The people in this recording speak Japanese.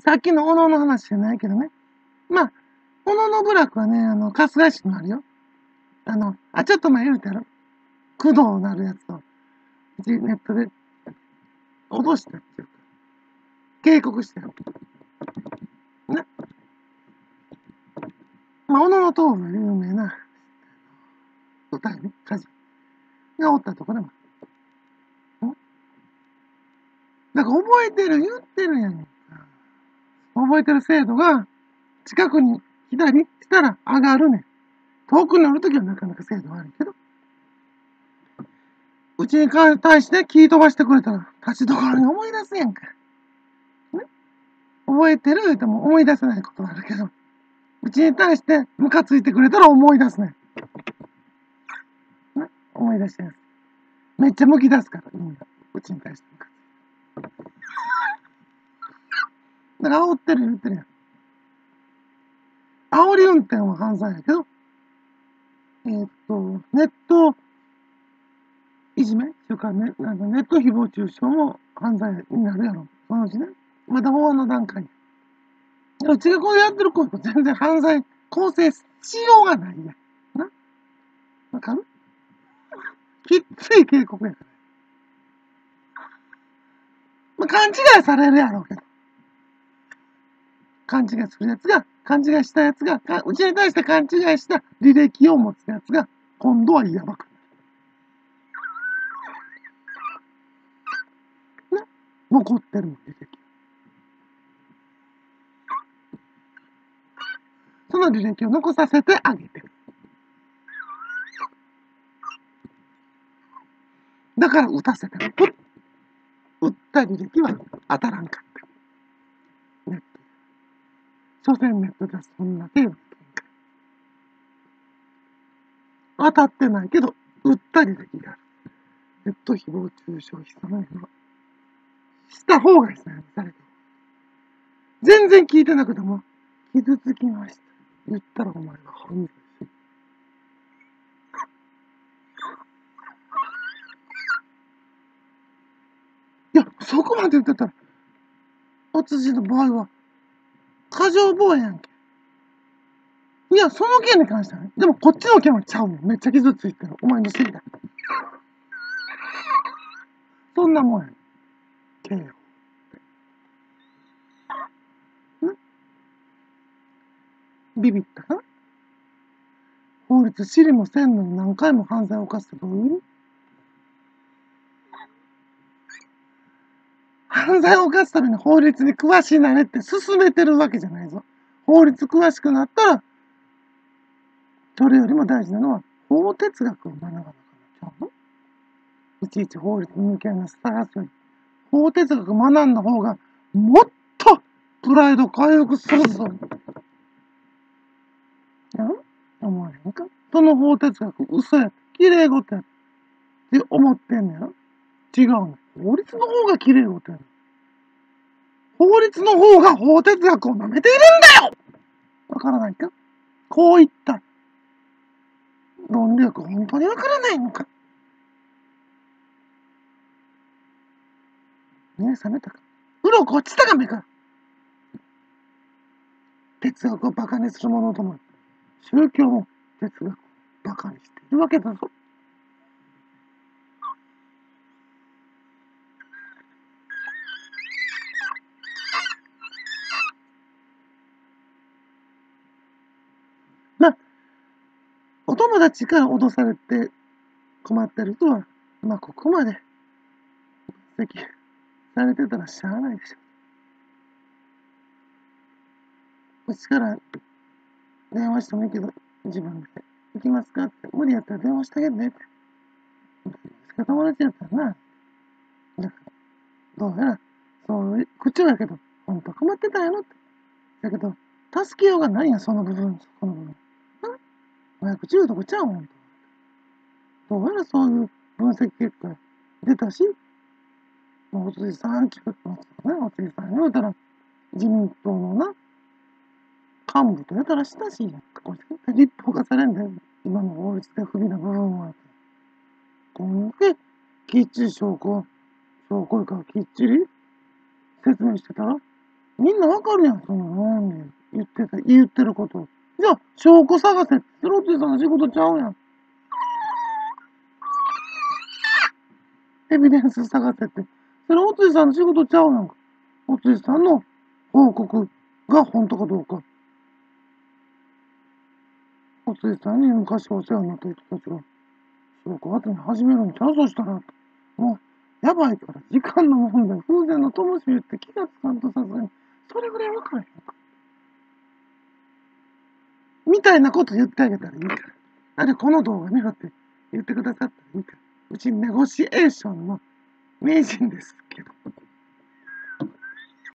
さっきの小野の話じゃないけどね。まあ、小野の部落はね、あの、春日市にあるよ。あの、あ、ちょっと前言うたら、工藤なるやつを、うちネットで脅したっていうか、警告してる。ね。まあ、小野の東部有名な、歌いね、歌人がおったとこでも。んだから覚えてる、言ってるやん。覚えてる制度が、近くに左したら上がるねん。遠くに乗るときはなかなか精度悪いけど、うちに対して聞い飛ばしてくれたら、立ちどころに思い出すやんか。ね、覚えてる言うても思い出せないことはあるけど、うちに対してムカついてくれたら思い出すねん。ね、思い出してやす。めっちゃむき出すから、みんな。うちに対してムカついて。だか煽ってる言ってるやん。煽り運転は犯罪やけど、えー、っと、ネットいじめというかね、なんかネット誹謗中傷も犯罪になるやろ。そのうちね。まだ法案の段階に。うちがこうやってること全然犯罪構成しようがないやん。な？わかる？きっつい警告やから。まあ、勘違いされるやろうけど。勘違いするやつが勘違いしたやつが、うちに対して勘違いした履歴を持つやつが、今度はやばくなる。ね、残ってる、履歴。その履歴を残させてあげてる。だから打たせてる。打った履歴は当たらんかった。所詮ネットでそん。な程度当たってないけど、売ったりできる。ネット誹謗中傷したのは、した方がいいですね、全然聞いてなくても、傷つ。きました。言ったらお前は犯罪し。いや、そこまで言ってたら、おつ。じの場合は、過剰防衛やんけ。いや、その件に関してはね。でもこっちの件はちゃうねん。めっちゃ傷ついてる。お前のせいだ。そんなもんやん。刑法。ビビったな法律知りもせんのに何回も犯罪を犯すってどういう犯罪を犯すために法律に詳しいなれって進めてるわけじゃないぞ。法律詳しくなったら、それよりも大事なのは法哲学を学ばなきゃちゃうのいちいち法律に向き合いな探すより、法哲学学んだ方がもっとプライド回復するぞ。やん思わへんか？その法哲学嘘や。綺麗事や。って思ってんねやろ？違うね。法律の方が綺麗事やね法律の方が法哲学を舐めているんだよ！わからないか？こういった。論理学本当にわからないのか？目覚めたか？鱗落ちたか目か哲学を馬鹿にする者ども宗教も哲学を馬鹿にしているわけだぞ。友達から脅されて困ってる人は、まあ、ここまで分析されてたらしゃあないでしょ。こっちから電話してもいいけど、自分で行きますかって、無理やったら電話してあげてねって。友達やったらな。だから、どうやら、そういう口やけど、本当困ってたんやろって。だけど、助けようがないやん、その部分、そこの部分。麻薬中毒ちゃうもん？どうやらそういう分析結果出たし、お辻さん聞くってますよね。お辻さんに言うたら、自民党のな、幹部とやたらしたし、こう立法化されんだよ。今の法律で不備な部分は。こんだけきっちり証拠、証拠かきっちり説明してたら、みんなわかるやん、その、なんで言ってた、言ってること。じゃあ、証拠探せって、それおついさんの仕事ちゃうやん。エビデンス探せって、それおついさんの仕事ちゃうやんか。おついさんの報告が本当かどうか。おついさんに昔お世話になった人たちが、証拠集め始めるんちゃう？そしたら、もう、やばいから、時間の問題、風前の灯火言って気がつかんとさすがに、それぐらいわからへんか。みたいなこと言ってあげたらいいから。あれ、この動画見ろって言ってくださったらいいから。うちネゴシエーションの名人ですけど。